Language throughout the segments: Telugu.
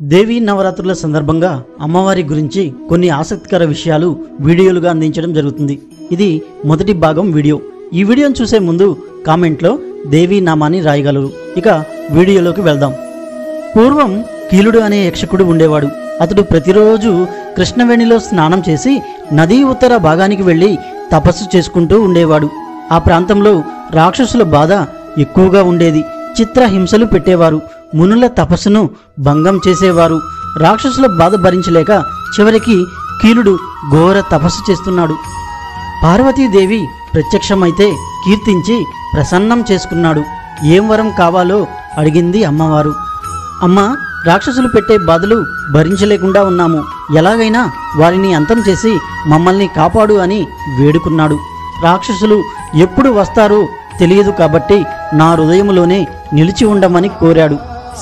దేవీ నవరాత్రుల సందర్భంగా అమ్మవారి గురించి కొన్ని ఆసక్తికర విషయాలు వీడియోలుగా అందించడం జరుగుతుంది. ఇది మొదటి భాగం వీడియో. ఈ వీడియోను చూసే ముందు కామెంట్లో దేవీ నామాన్ని రాయగలరు. ఇక వీడియోలోకి వెళ్దాం. పూర్వం కీలుడు అనే యక్షకుడు ఉండేవాడు. అతడు ప్రతిరోజు కృష్ణవేణిలో స్నానం చేసి నదీ ఉత్తర భాగానికి వెళ్ళి తపస్సు చేసుకుంటూ ఉండేవాడు. ఆ ప్రాంతంలో రాక్షసుల బాధ ఎక్కువగా ఉండేది. చిత్రహింసలు పెట్టేవారు. మునుల తపస్సును భంగం చేసేవారు. రాక్షసుల బాధ భరించలేక చివరికి కీలుడు ఘోర తపస్సు చేస్తున్నాడు. పార్వతీదేవి ప్రత్యక్షమైతే కీర్తించి ప్రసన్నం చేసుకున్నాడు. ఏం వరం కావాలో అడిగింది అమ్మవారు. అమ్మ రాక్షసులు పెట్టే బాధలు భరించలేకుండా ఉన్నాము. ఎలాగైనా వారిని అంతం చేసి మమ్మల్ని కాపాడు అని వేడుకున్నాడు. రాక్షసులు ఎప్పుడు వస్తారో తెలియదు కాబట్టి నా హృదయంలోనే నిలిచి ఉండమని కోరాడు.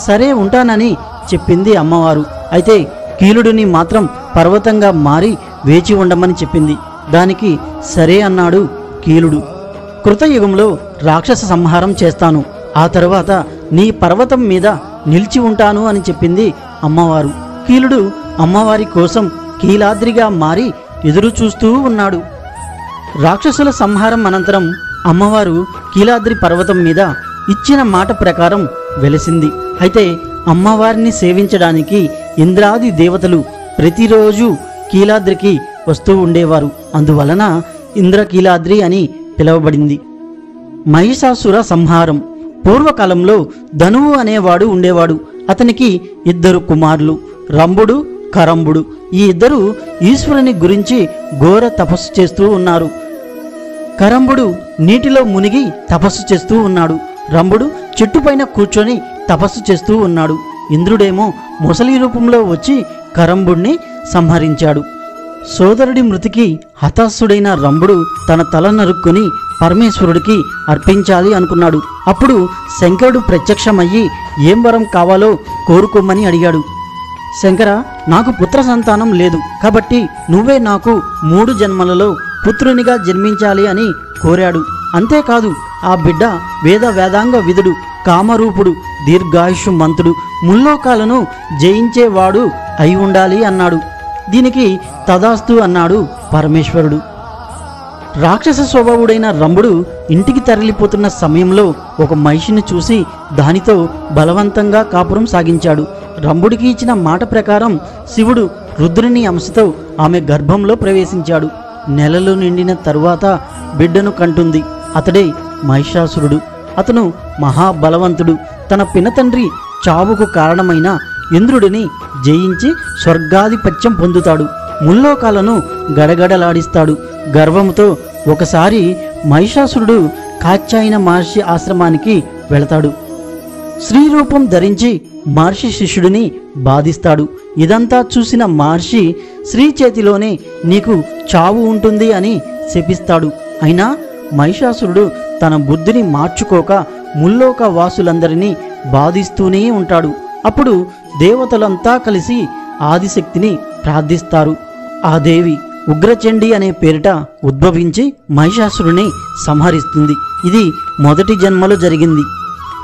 సరే ఉంటానని చెప్పింది అమ్మవారు. అయితే కీలుడిని మాత్రం పర్వతంగా మారి వేచి ఉండమని చెప్పింది. దానికి సరే అన్నాడు కీలుడు. కృతయుగంలో రాక్షస సంహారం చేస్తాను. ఆ తర్వాత నీ పర్వతం మీద నిలిచి ఉంటాను అని చెప్పింది అమ్మవారు. కీలుడు అమ్మవారి కోసం కీలాద్రిగా మారి ఎదురు చూస్తూ ఉన్నాడు. రాక్షసుల సంహారం అనంతరం అమ్మవారు కీలాద్రి పర్వతం మీద ఇచ్చిన మాట ప్రకారం వెలిసింది. అయితే అమ్మవారిని సేవించడానికి ఇంద్రాది దేవతలు ప్రతిరోజు కీలాద్రికి వస్తూ ఉండేవారు. అందువలన ఇంద్రకీలాద్రి అని పిలువబడింది. మహిషాసుర సంహారం. పూర్వకాలంలో ధనువు అనేవాడు ఉండేవాడు. అతనికి ఇద్దరు కుమారులు రంభుడు కరంబుడు ఈ ఇద్దరు ఈశ్వరుని గురించి ఘోర తపస్సు చేస్తూ ఉన్నారు. కరంబుడు నీటిలో మునిగి తపస్సు చేస్తూ ఉన్నాడు. రంభుడు చెట్టుపైన కూర్చొని తపస్సు చేస్తూ ఉన్నాడు. ఇంద్రుడేమో ముసలి రూపంలో వచ్చి కరంబుడిని సంహరించాడు. సోదరుడి మృతికి హతాశుడైన రంభుడు తన తల నరుక్కుని పరమేశ్వరుడికి అర్పించాలి అనుకున్నాడు. అప్పుడు శంకరుడు ప్రత్యక్షమయ్యి ఏం వరం కావాలో కోరుకోమని అడిగాడు. శంకర నాకు పుత్ర సంతానం లేదు. కాబట్టి నువ్వే నాకు మూడు జన్మలలో పుత్రునిగా జన్మించాలి అని కోరాడు. అంతేకాదు ఆ బిడ్డ వేద వేదాంగ విధుడు కామరూపుడు దీర్ఘాయుషు మంతుడు ముల్లోకాలను జయించేవాడు అయి ఉండాలి అన్నాడు. దీనికి తదాస్తు అన్నాడు పరమేశ్వరుడు. రాక్షస స్వభావుడైన రంభుడు ఇంటికి తరలిపోతున్న సమయంలో ఒక మహిషిని చూసి దానితో బలవంతంగా కాపురం సాగించాడు. రంభుడికి ఇచ్చిన మాట ప్రకారం శివుడు రుద్రుని అంశతో ఆమె గర్భంలో ప్రవేశించాడు. నెలలు నిండిన తరువాత బిడ్డను కంటుంది. అతడే మహిషాసురుడు. అతను మహాబలవంతుడు. తన పినతండ్రి చావుకు కారణమైన ఇంద్రుడిని జయించి స్వర్గాధిపత్యం పొందుతాడు. ముల్లోకాలను గడగడలాడిస్తాడు. గర్వంతో ఒకసారి మహిషాసురుడు కాచ్యాయన మహర్షి ఆశ్రమానికి వెళతాడు. స్త్రీ రూపం ధరించి మహర్షి శిష్యుడిని బాధిస్తాడు. ఇదంతా చూసిన మహర్షి స్త్రీ చేతిలోనే నీకు చావు ఉంటుంది అని శపిస్తాడు. అయినా మహిషాసురుడు తన బుద్ధిని మార్చుకోక ముల్లోక వాసులందరినీ బాధిస్తూనే ఉంటాడు. అప్పుడు దేవతలంతా కలిసి ఆదిశక్తిని ప్రార్థిస్తారు. ఆ దేవి ఉగ్రచండి అనే పేరిట ఉద్భవించి మహిషాసురుని సంహరిస్తుంది. ఇది మొదటి జన్మలో జరిగింది.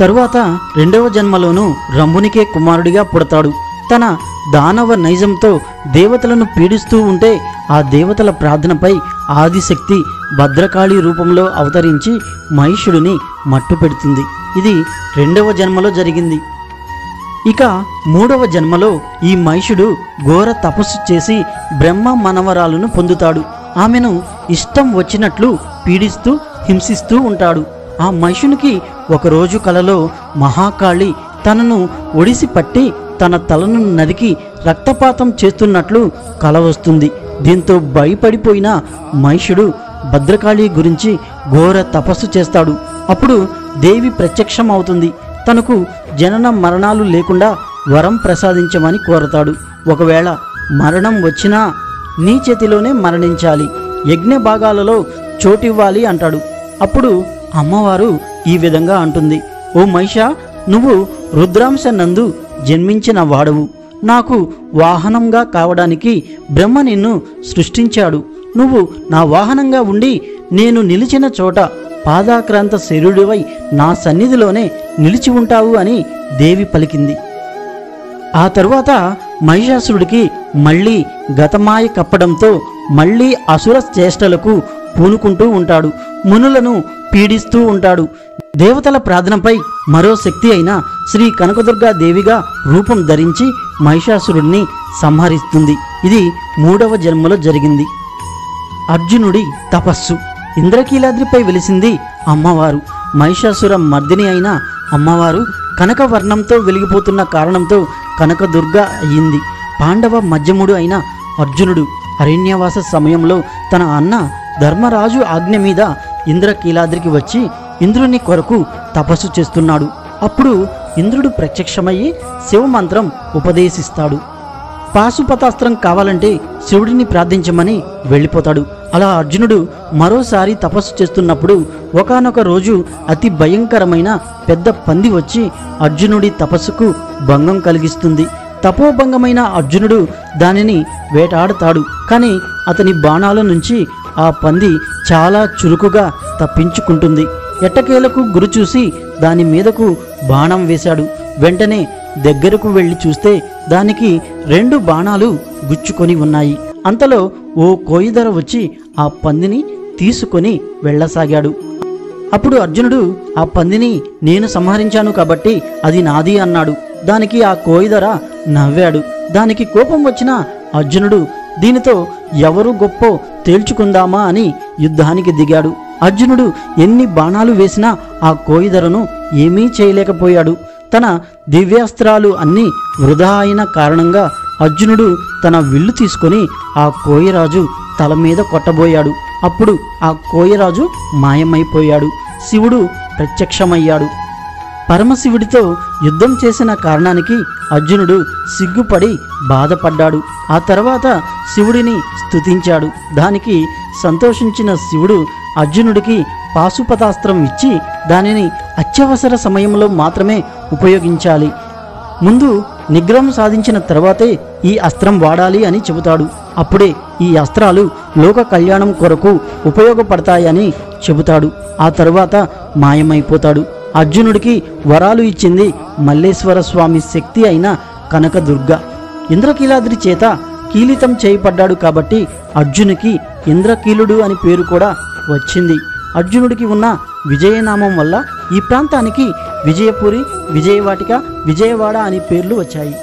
తరువాత రెండవ జన్మలోనూ రంభునికే కుమారుడిగా పుడతాడు. తన దానవ నైజంతో దేవతలను పీడిస్తూ ఉంటే ఆ దేవతల ప్రార్థనపై ఆదిశక్తి భద్రకాళి రూపంలో అవతరించి మహిషుడిని మట్టు పెడుతుంది ఇది రెండవ జన్మలో జరిగింది. ఇక మూడవ జన్మలో ఈ మహిషుడు ఘోర తపస్సు చేసి బ్రహ్మ మనవరాలను పొందుతాడు. ఆమెను ఇష్టం వచ్చినట్లు పీడిస్తూ హింసిస్తూ ఉంటాడు. ఆ మహిషునికి ఒకరోజు కలలో మహాకాళి తనను ఒడిసి పట్టి తన తలను నరికి రక్తపాతం చేస్తున్నట్లు కల వస్తుంది. దీంతో భయపడిపోయిన మహిషుడు భద్రకాళి గురించి ఘోర తపస్సు చేస్తాడు. అప్పుడు దేవి ప్రత్యక్షం అవుతుంది తనకు జనన మరణాలు లేకుండా వరం ప్రసాదించమని కోరతాడు. ఒకవేళ మరణం వచ్చినా నీ చేతిలోనే మరణించాలి. యజ్ఞ భాగాలలో చోటివ్వాలి అంటాడు. అప్పుడు అమ్మవారు ఈ విధంగా అంటుంది. ఓ మహిష నువ్వు రుద్రాంశ నందు జన్మించిన వాడవు. నాకు వాహనంగా కావడానికి బ్రహ్మ నిన్ను సృష్టించాడు. నువ్వు నా వాహనంగా ఉండి నేను నిలిచిన చోట పాదాక్రాంత శరీరుడివై నా సన్నిధిలోనే నిలిచి ఉంటావు అని దేవి పలికింది. ఆ తరువాత మహిషాసురుడికి మళ్ళీ గతమాయ కప్పడంతో మళ్ళీ అసుర చేష్టలకు పూనుకుంటూ ఉంటాడు. మునులను పీడిస్తూ ఉంటాడు. దేవతల ప్రార్థనపై మరో శక్తి అయిన శ్రీ కనకదుర్గా దేవిగా రూపం ధరించి మహిషాసురుడిని సంహరిస్తుంది. ఇది మూడవ జన్మలో జరిగింది. అర్జునుడి తపస్సు. ఇంద్రకీలాద్రిపై వెలిసింది అమ్మవారు. మహిషాసుర మర్దిని అయిన అమ్మవారు కనక వర్ణంతో వెలిగిపోతున్న కారణంతో కనకదుర్గ అయ్యింది. పాండవ మధ్యముడు అయిన అర్జునుడు అరణ్యవాస సమయంలో తన అన్న ధర్మరాజు ఆజ్ఞ మీద ఇంద్రకీలాద్రికి వచ్చి ఇంద్రుని కొరకు తపస్సు చేస్తున్నాడు. అప్పుడు ఇంద్రుడు ప్రత్యక్షమయ్యి శివమంత్రం ఉపదేశిస్తాడు. పాశుపతాస్త్రం కావాలంటే శివుడిని ప్రార్థించమని వెళ్ళిపోతాడు. అలా అర్జునుడు మరోసారి తపస్సు చేస్తున్నప్పుడు ఒకానొక రోజు అతి భయంకరమైన పెద్ద పంది వచ్చి అర్జునుడి తపస్సుకు భంగం కలిగిస్తుంది. తపోభంగమైన అర్జునుడు దానిని వేటాడతాడు. కానీ అతని బాణాల నుంచి ఆ పంది చాలా చురుకుగా తప్పించుకుంటుంది. ఎట్టకేలకు గురి చూసి దాని మీదకు బాణం వేశాడు. వెంటనే దగ్గరకు వెళ్ళి చూస్తే దానికి రెండు బాణాలు గుచ్చుకొని ఉన్నాయి. అంతలో ఓ కోయిదర వచ్చి ఆ పందిని తీసుకొని వెళ్ళసాగాడు. అప్పుడు అర్జునుడు ఆ పందిని నేను సంహరించాను కాబట్టి అది నాది అన్నాడు. దానికి ఆ కోయిదర నవ్వాడు. దానికి కోపం వచ్చిన అర్జునుడు దీనితో ఎవరు గొప్పో తేల్చుకుందామా అని యుద్ధానికి దిగాడు. అర్జునుడు ఎన్ని బాణాలు వేసినా ఆ కోయిదరను ఏమీ చేయలేకపోయాడు. తన దివ్యాస్త్రాలు అన్నీ వృధా అయిన కారణంగా అర్జునుడు తన విల్లు తీసుకొని ఆ కోయరాజు తల మీద కొట్టబోయాడు. అప్పుడు ఆ కోయరాజు మాయమైపోయాడు. శివుడు ప్రత్యక్షమయ్యాడు. పరమశివుడితో యుద్ధం చేసిన కారణానికి అర్జునుడు సిగ్గుపడి బాధపడ్డాడు. ఆ తర్వాత శివుడిని స్తుతించాడు. దానికి సంతోషించిన శివుడు అర్జునుడికి పాశుపతాస్త్రం ఇచ్చి దానిని అత్యవసర సమయంలో మాత్రమే ఉపయోగించాలి. ముందు నిగ్రహం సాధించిన తర్వాతే ఈ అస్త్రం వాడాలి అని చెబుతాడు. అప్పుడే ఈ అస్త్రాలు లోక కళ్యాణం కొరకు ఉపయోగపడతాయని చెబుతాడు. ఆ తరువాత మాయమైపోతాడు. అర్జునుడికి వరాలు ఇచ్చింది మల్లేశ్వర స్వామి శక్తి అయిన కనకదుర్గ. ఇంద్రకీలాద్రి చేత కీలితం చేయబడ్డాడు కాబట్టి అర్జునికి ఇంద్రకీలుడు అని పేరు కూడా వచ్చింది. అర్జునుడికి ఉన్న విజయనామం వల్ల ఈ ప్రాంతానికి విజయపురి విజయవాటిక విజయవాడ అనే పేర్లు వచ్చాయి.